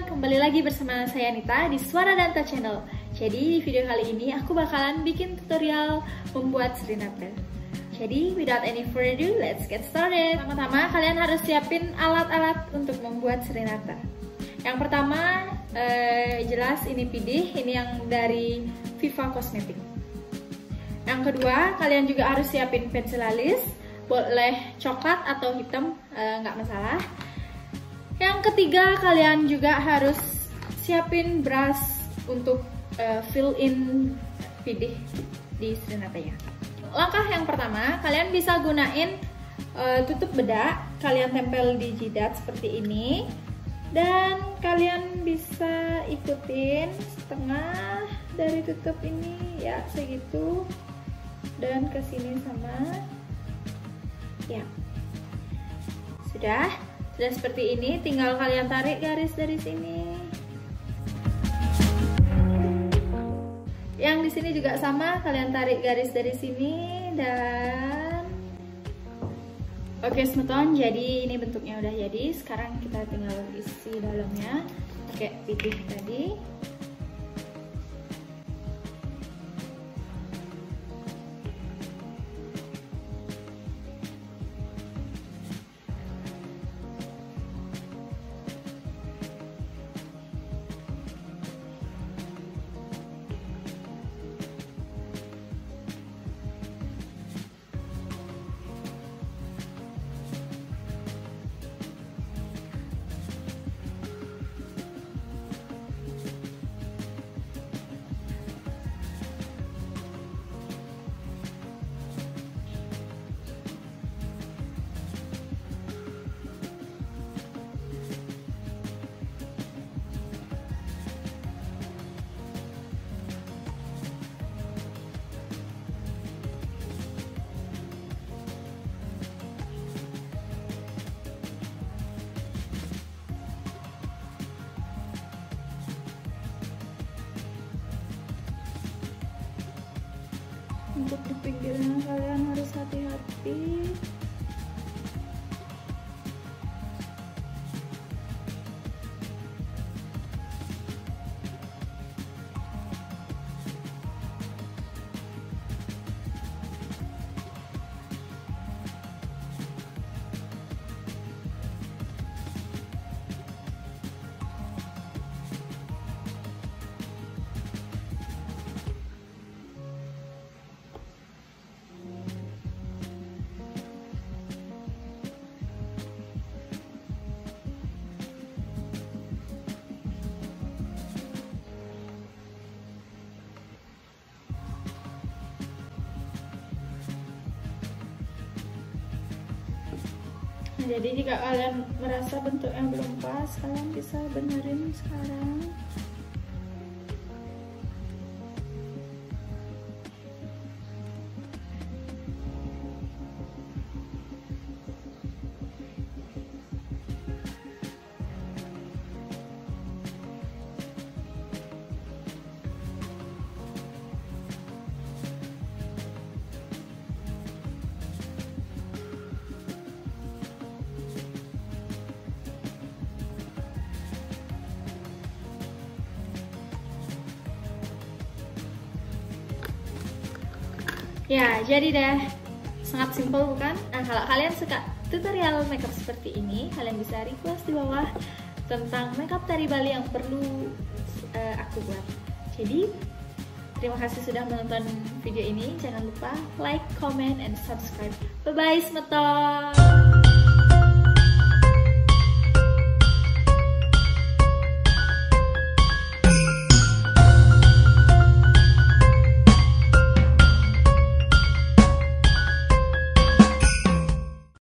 kembali lagi bersama saya Nita di Suara Danta Channel. Jadi di video kali ini aku bakalan bikin tutorial membuat serenata. Jadi without any further ado, let's get started. Pertama-tama kalian harus siapin alat-alat untuk membuat serenata. Yang pertama eh, jelas ini pidih, ini yang dari Viva Cosmetic. Yang kedua kalian juga harus siapin pensil alis, boleh coklat atau hitam eh, nggak eh, masalah yang ketiga, kalian juga harus siapin brush untuk uh, fill in pidih di serenatanya. Langkah yang pertama, kalian bisa gunain uh, tutup bedak, kalian tempel di jidat seperti ini. Dan kalian bisa ikutin setengah dari tutup ini ya segitu dan ke sini sama ya sudah sudah seperti ini, tinggal kalian tarik garis dari sini. Yang di sini juga sama, kalian tarik garis dari sini dan Oke, semeton. Jadi ini bentuknya udah jadi. Sekarang kita tinggal isi dalamnya pakai pipih tadi. Untuk di pinggirnya kalian harus hati-hati jadi jika kalian merasa bentuknya belum pas kalian bisa benerin sekarang Ya, jadi deh. Sangat simpel bukan? Nah, kalau kalian suka tutorial makeup seperti ini, kalian bisa request di bawah tentang makeup dari Bali yang perlu uh, aku buat. Jadi, terima kasih sudah menonton video ini. Jangan lupa like, comment, and subscribe. Bye-bye, semeton!